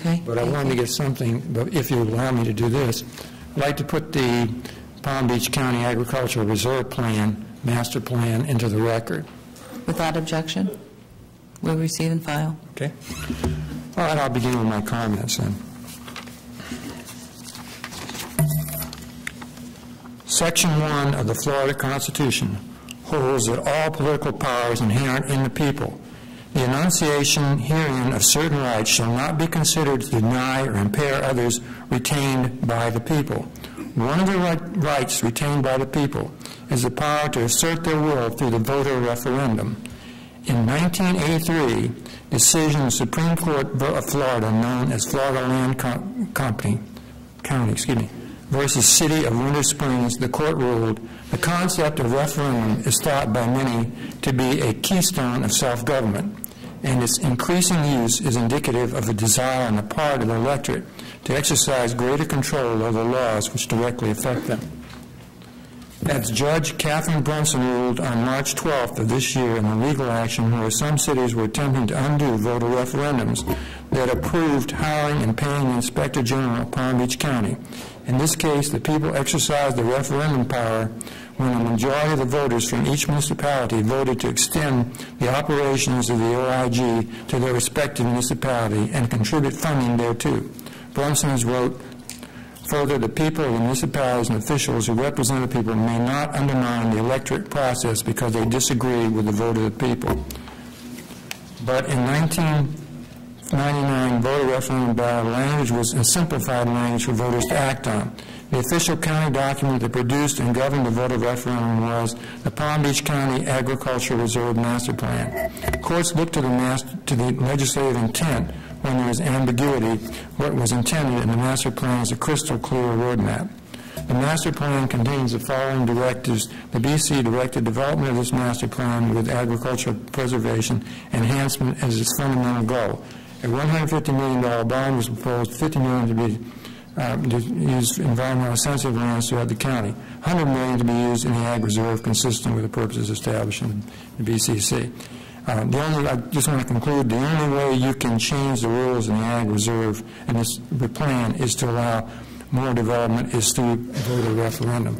Okay. But I wanted to get something, but if you allow me to do this, I'd like to put the Palm Beach County Agricultural Reserve Plan, master plan, into the record. Without objection? we'll receive and file. Okay? All right, I'll begin with my comments then. Section 1 of the Florida Constitution holds that all political power is inherent in the people. The enunciation herein of certain rights shall not be considered to deny or impair others retained by the people. One of the right- rights retained by the people is the power to assert their will through the voter referendum. In 1983, decision of the Supreme Court of Florida, known as Florida Land Co- Company, County, excuse me, versus City of Winter Springs, the court ruled the concept of referendum is thought by many to be a keystone of self-government, and its increasing use is indicative of a desire on the part of the electorate to exercise greater control over laws which directly affect them. As Judge Catherine Brunson ruled on March 12th of this year in a legal action where some cities were attempting to undo voter referendums that approved hiring and paying the Inspector General of Palm Beach County. In this case, the people exercised the referendum power when a majority of the voters from each municipality voted to extend the operations of the OIG to their respective municipality and contribute funding thereto. Brunson wrote, Further, the people of the municipalities and officials who represent the people may not undermine the electorate process because they disagree with the vote of the people. But in 1999 voter referendum ballot language was a simplified language for voters to act on. The official county document that produced and governed the voter referendum was the Palm Beach County Agricultural Reserve Master Plan. Courts looked to the, master, to the legislative intent when there is ambiguity, what was intended in the master plan is a crystal clear roadmap. The master plan contains the following directives. The BC directed development of this master plan with agricultural preservation enhancement as its fundamental goal. A $150 million bond was proposed, 50 million to be uh, to use environmental sensitive lands throughout the county, 100 million to be used in the ag reserve consistent with the purposes established in the BCC. Uh, the only, I just want to conclude, the only way you can change the rules in the ag reserve and this the plan is to allow more development is through voter referendum.